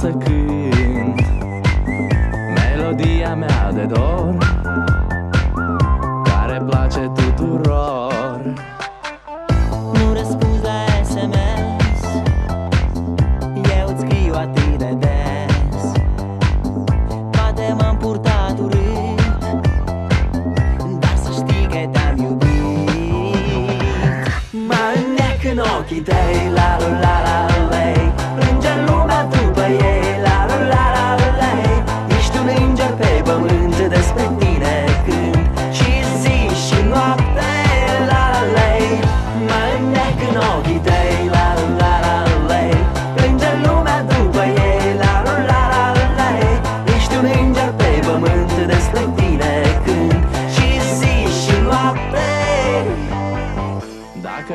să cânt. Melodia mea de dor Care place tuturor. Nu răspunzi la SMS Eu îți scriu atât de des. Poate m-am purtat urât Dar să știi că te-am iubit. Mă înnec în ochii tăi.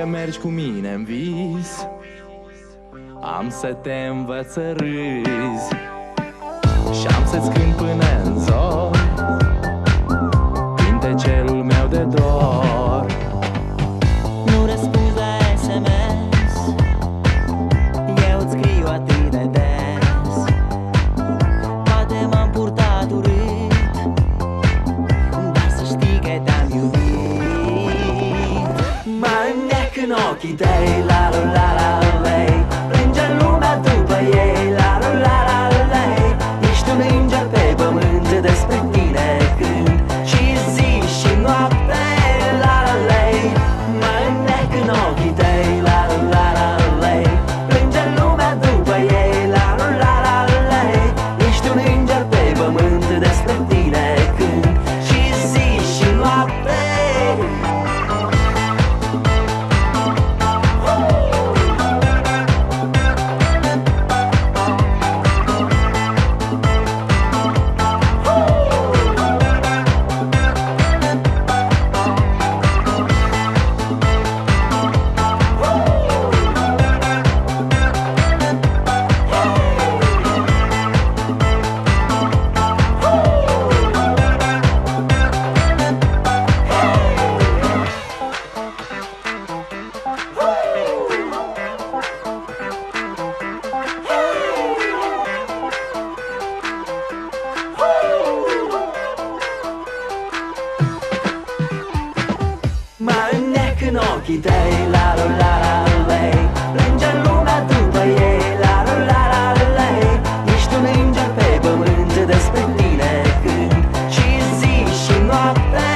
că mergi cu mine în vis. Am să te învăț să râzi. Și am să-ți cânt până în zori. lucky day. ochii tăi La la la la lei Plânge lumea după ei La la la la lei Ești un înger pe pământ Despre tine când Și zi și noapte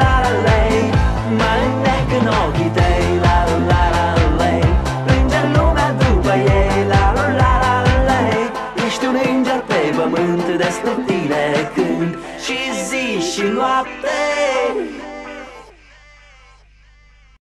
La la lei Mă înnec în ochii tăi La la la la lei Plânge lumea după ei La la la la lei Ești un înger pe pământ Despre tine când Și zi și noapte